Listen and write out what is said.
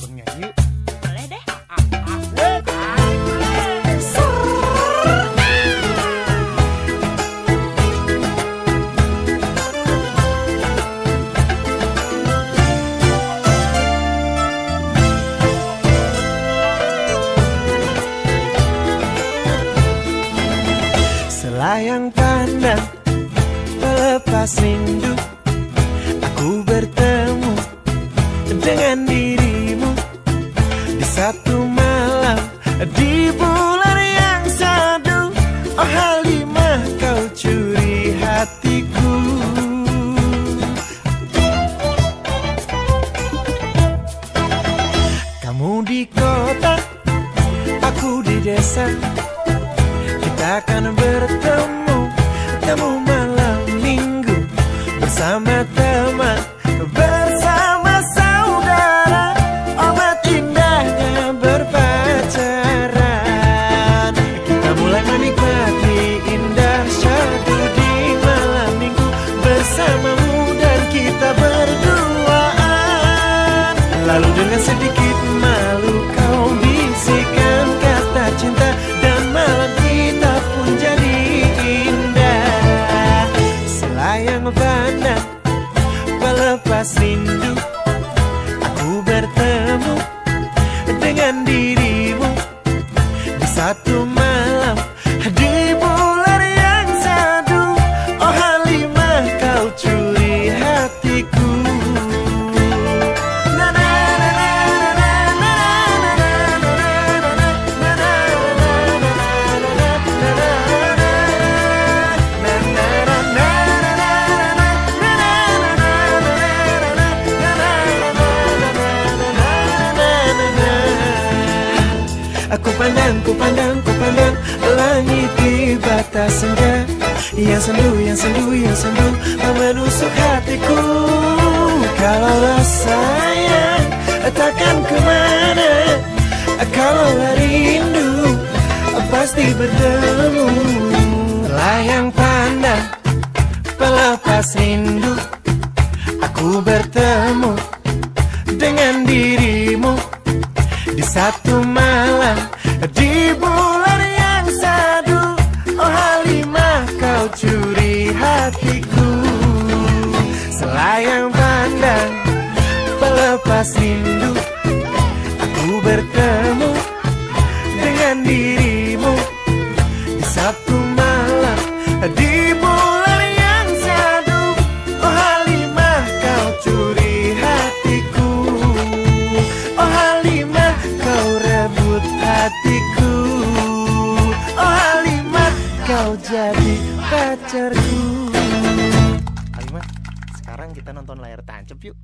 abang nyanyi yuk. Boleh deh. Selayang pandang Pelepas rindu Aku bertemu Dengan dirimu Di satu malam Di bulan yang sadu. Oh Halimah kau curi hatiku. Kamu di kota Aku di desa. Kita akan bertemu Temu malam minggu Bersama Lalu dengan sedikit malu kau bisikan kata cinta Dan malam kita pun jadi indah. Selayang pandang pelepas rindu Aku pandang, ku pandang, ku pandang Langit di batas senja. Yang sendu, yang sendu, yang sendu Menusuk hatiku. Kalaulah sayang Takkan ke mana Kalau rindu Pasti bertemu. Layang pandang Pelepas rindu Aku bertemu Dengan dirimu di satu malam di bulan yang sadu Oh Halimah kau curi hatiku. Selayang pandang pelepas rindu pacarku Halimah, sekarang kita nonton layar tancap yuk.